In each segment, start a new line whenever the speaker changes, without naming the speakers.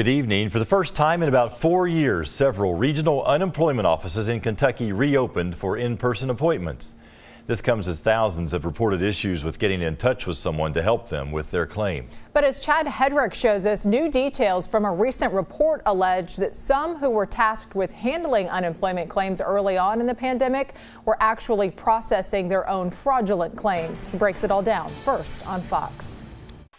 Good evening. For the first time in about four years, several regional unemployment offices in Kentucky reopened for in-person appointments. This comes as thousands have reported issues with getting in touch with someone to help them with their claims.
But as Chad Hedrick shows us, new details from a recent report allege that some who were tasked with handling unemployment claims early on in the pandemic were actually processing their own fraudulent claims. He breaks it all down first on Fox.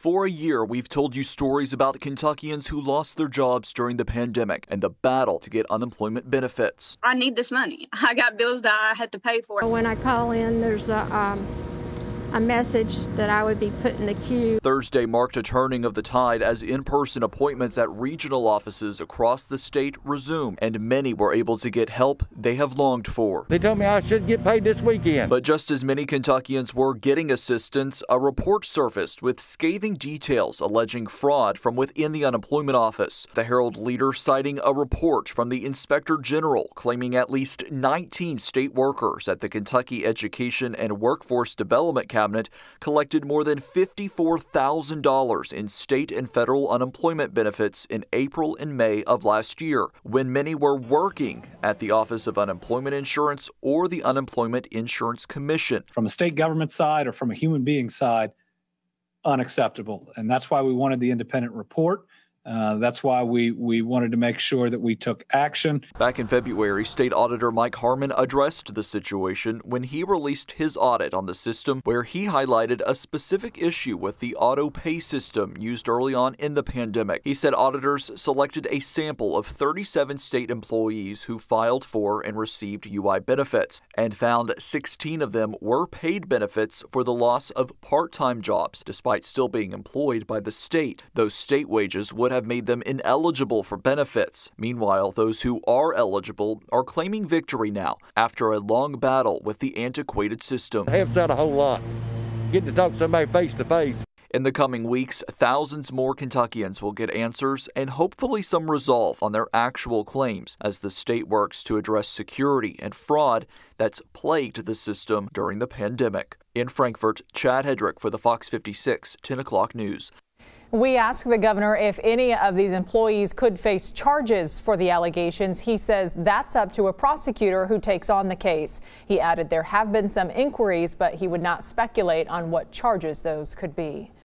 For a year, we've told you stories about Kentuckians who lost their jobs during the pandemic and the battle to get unemployment benefits.
I need this money. I got bills that I had to pay for.
When I call in, there's a um, a message that I would be put in the queue.
Thursday marked a turning of the tide as in person appointments at regional offices across the state resumed, and many were able to get help they have longed for.
They told me I should get paid this weekend.
But just as many Kentuckians were getting assistance, a report surfaced with scathing details alleging fraud from within the unemployment office. The Herald leader citing a report from the Inspector General claiming at least 19 state workers at the Kentucky Education and Workforce Development Cabinet cabinet collected more than $54,000 in state and federal unemployment benefits in April and May of last year, when many were working at the Office of Unemployment Insurance or the Unemployment Insurance Commission.
From a state government side or from a human being side, unacceptable. And that's why we wanted the independent report. Uh, that's why we, we wanted to make sure that we took action.
Back in February, State Auditor Mike Harmon addressed the situation when he released his audit on the system, where he highlighted a specific issue with the auto pay system used early on in the pandemic. He said auditors selected a sample of 37 state employees who filed for and received UI benefits and found 16 of them were paid benefits for the loss of part time jobs, despite still being employed by the state. Those state wages would would have made them ineligible for benefits. Meanwhile, those who are eligible are claiming victory now after a long battle with the antiquated system.
It helps out a whole lot. Getting to talk to somebody face to face.
In the coming weeks, thousands more Kentuckians will get answers and hopefully some resolve on their actual claims as the state works to address security and fraud that's plagued the system during the pandemic. In Frankfort, Chad Hedrick for the Fox 56 10 o'clock news.
We asked the governor if any of these employees could face charges for the allegations. He says that's up to a prosecutor who takes on the case. He added there have been some inquiries, but he would not speculate on what charges those could be.